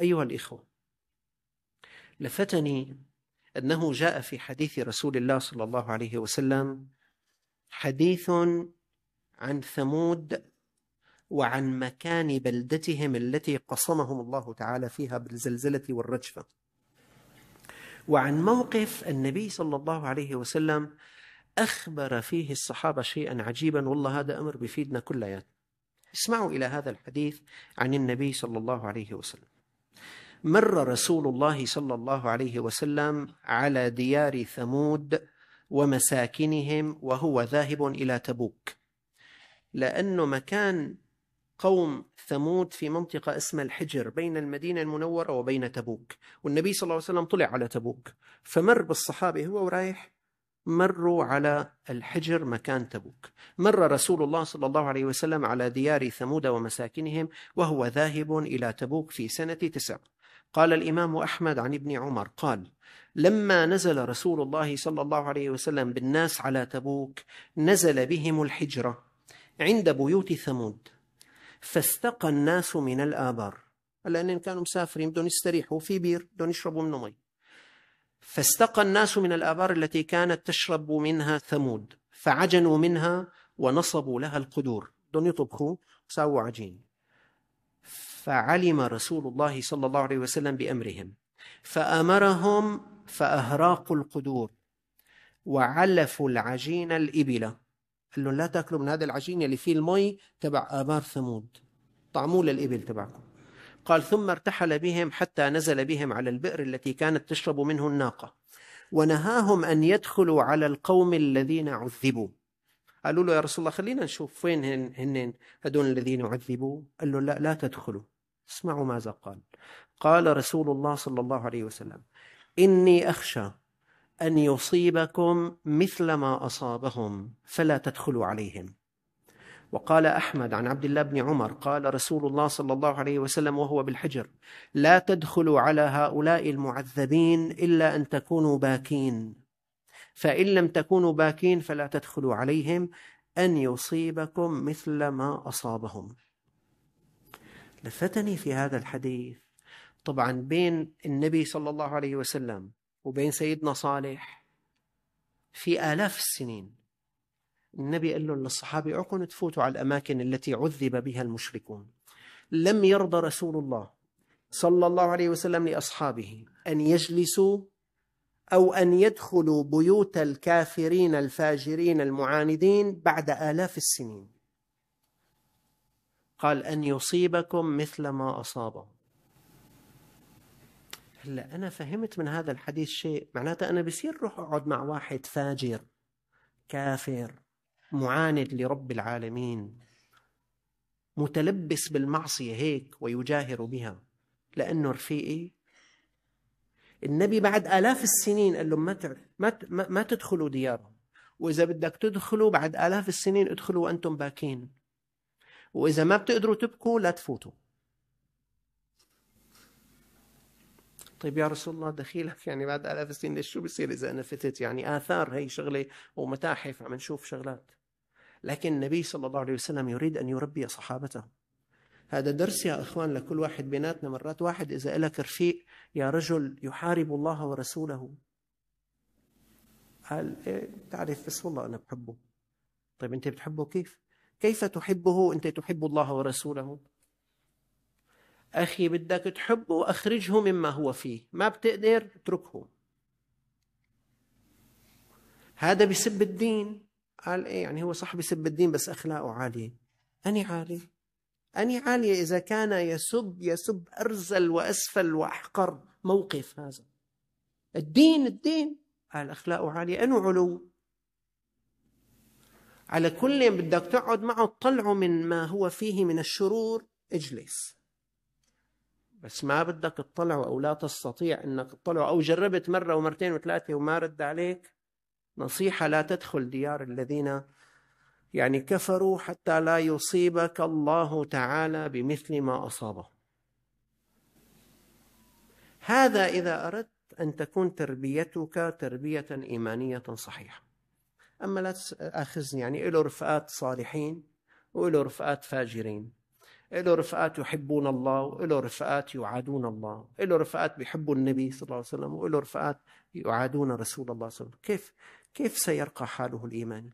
أيها الإخوة لفتني أنه جاء في حديث رسول الله صلى الله عليه وسلم حديث عن ثمود وعن مكان بلدتهم التي قصمهم الله تعالى فيها بالزلزلة والرجفة. وعن موقف النبي صلى الله عليه وسلم أخبر فيه الصحابة شيئا عجيبا والله هذا أمر بفيدنا كليات اسمعوا إلى هذا الحديث عن النبي صلى الله عليه وسلم. مر رسول الله صلى الله عليه وسلم على ديار ثمود ومساكنهم وهو ذاهب إلى تبوك. لأنه مكان قوم ثمود في منطقة اسمها الحجر بين المدينة المنورة وبين تبوك. والنبي صلى الله عليه وسلم طلع على تبوك. فمر بالصحابة هو ورايح مروا على الحجر مكان تبوك. مر رسول الله صلى الله عليه وسلم على ديار ثمود ومساكنهم وهو ذاهب إلى تبوك في سنة تسع. قال الإمام أحمد عن ابن عمر قال لما نزل رسول الله صلى الله عليه وسلم بالناس على تبوك نزل بهم الحجرة عند بيوت ثمود فاستقى الناس من الآبار لأنهم كانوا مسافرين بدهم يستريحوا في بير بدهم يشربوا منه مي. فاستقى الناس من الآبار التي كانت تشرب منها ثمود فعجنوا منها ونصبوا لها القدور بدهم يطبخوا ساووا عجين. فعلم رسول الله صلى الله عليه وسلم بأمرهم. فأمرهم فأهراقوا القدور وعلفوا العجين الإبلة. قال لهم لا تأكلوا من هذا العجين اللي فيه المي تبع آبار ثمود. طعموه للإبل تبعكم. قال ثم ارتحل بهم حتى نزل بهم على البئر التي كانت تشرب منه الناقة. ونهاهم أن يدخلوا على القوم الذين عذبوا. قالوا له يا رسول الله خلينا نشوف وين هن, هن هدول الذين عذبوا. قال له لا لا تدخلوا. اسمعوا ماذا قال. قال رسول الله صلى الله عليه وسلم إني أخشى أن يصيبكم مثل ما أصابهم فلا تدخلوا عليهم. وقال أحمد عن عبد الله بن عمر قال رسول الله صلى الله عليه وسلم وهو بالحجر لا تدخلوا على هؤلاء المعذبين إلا أن تكونوا باكين. فإن لم تكونوا باكين فلا تدخلوا عليهم أن يصيبكم مثل ما أصابهم. لفتني في هذا الحديث. طبعا بين النبي صلى الله عليه وسلم وبين سيدنا صالح في آلاف السنين النبي قال لهم للصحابة اوعكم تفوتوا على الأماكن التي عذب بها المشركون. لم يرضى رسول الله صلى الله عليه وسلم لأصحابه أن يجلسوا أو أن يدخلوا بيوت الكافرين الفاجرين المعاندين بعد آلاف السنين. قال أن يصيبكم مثل ما أصابهم. هلا أنا فهمت من هذا الحديث شيء. معناته أنا بصير روح أقعد مع واحد فاجر كافر معاند لرب العالمين متلبس بالمعصية هيك ويجاهر بها. لأنه رفيقي. النبي بعد آلاف السنين قال لهم ما ما ما تدخلوا ديارهم. وإذا بدك تدخلوا بعد آلاف السنين ادخلوا وأنتم باكين. وإذا ما بتقدروا تبكوا لا تفوتوا. طيب يا رسول الله دخيلك يعني بعد آلاف السنين ليش شو بصير إذا أنا فتت؟ يعني آثار هي شغلة ومتاحف عم نشوف شغلات. لكن النبي صلى الله عليه وسلم يريد أن يربي صحابته. هذا درس يا إخوان لكل واحد بيناتنا. مرات واحد إذا لك رفيق يا رجل يحارب الله ورسوله. قال إيه تعرف بس والله أنا بحبه. طيب أنت بتحبه كيف؟ كيف تحبه؟ أنت تحب الله ورسوله. أخي بدك تحبه أخرجه مما هو فيه. ما بتقدر اتركه. هذا بسب الدين. قال إيه يعني هو صح بسب الدين بس أخلاقه عالية. أني عالي أني عالية إذا كان يسب يسب أرزل وأسفل وأحقر موقف هذا. الدين الدين. قال أخلاقه عالية. أنو علو؟ على كل بدك تقعد معه تطلعه من ما هو فيه من الشرور اجلس. بس ما بدك تطلعه أو لا تستطيع إنك تطلعه أو جربت مرة ومرتين وثلاثة وما رد عليك نصيحة لا تدخل ديار الذين يعني كفروا حتى لا يصيبك الله تعالى بمثل ما أصابه هذا إذا أردت أن تكون تربيتك تربية إيمانية صحيحة. أما لا تأخذني يعني له رفقات صالحين وله رفقات فاجرين. له رفقات يحبون الله وله رفقات يعادون الله. له رفقات بيحبوا النبي صلى الله عليه وسلم وله رفقات يعادون رسول الله صلى الله عليه وسلم. كيف كيف سيرقى حاله الإيماني